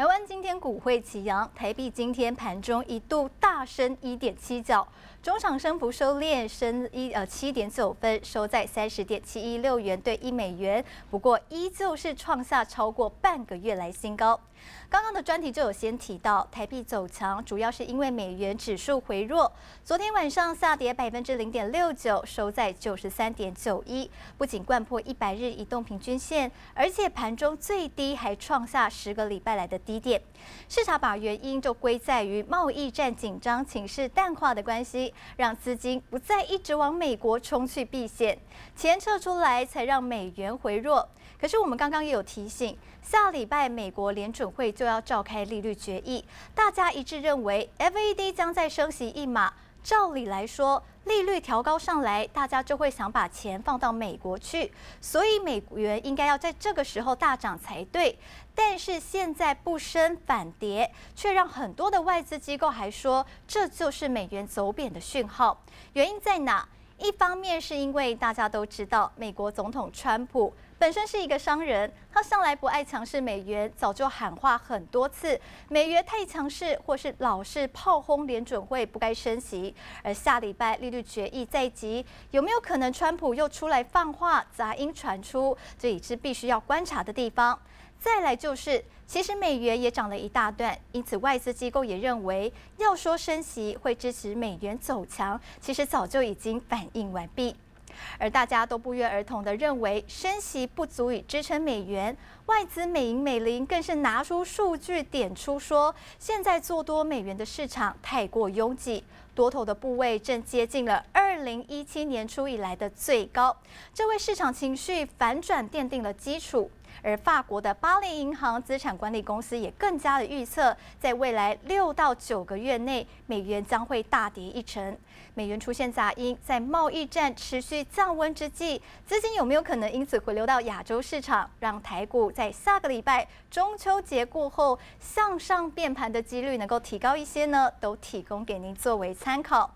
台湾今天股汇齐扬，台币今天盘中一度大升一点七角，中场升幅收敛，升一呃七点九分，收在三十点七一六元兑一美元。不过依旧是创下超过半个月来新高。刚刚的专题就有先提到，台币走强主要是因为美元指数回弱，昨天晚上下跌百分之零点六九，收在九十三点九一，不仅贯破一百日移动平均线，而且盘中最低还创下十个礼拜来的低点。市场把原因就归在于贸易战紧张、情势淡化的关系，让资金不再一直往美国冲去避险，钱撤出来才让美元回弱。可是我们刚刚也有提醒，下礼拜美国联准会就要召开利率决议，大家一致认为 FED 将在升息一码。照理来说，利率调高上来，大家就会想把钱放到美国去，所以美元应该要在这个时候大涨才对。但是现在不升反跌，却让很多的外资机构还说这就是美元走贬的讯号。原因在哪？一方面是因为大家都知道，美国总统川普本身是一个商人，他向来不爱强势美元，早就喊话很多次，美元太强势，或是老是炮轰联准会不该升息。而下礼拜利率决议在即，有没有可能川普又出来放话，杂音传出？这也是必须要观察的地方。再来就是，其实美元也涨了一大段，因此外资机构也认为，要说升息会支持美元走强，其实早就已经反应完毕。而大家都不约而同的认为，升息不足以支撑美元，外资美银美林更是拿出数据点出说，现在做多美元的市场太过拥挤，多头的部位正接近了二零一七年初以来的最高，这为市场情绪反转奠定了基础。而法国的巴黎银行资产管理公司也更加的预测，在未来六到九个月内，美元将会大跌一成。美元出现杂音，在贸易战持续降温之际，资金有没有可能因此回流到亚洲市场，让台股在下个礼拜中秋节过后向上变盘的几率能够提高一些呢？都提供给您作为参考。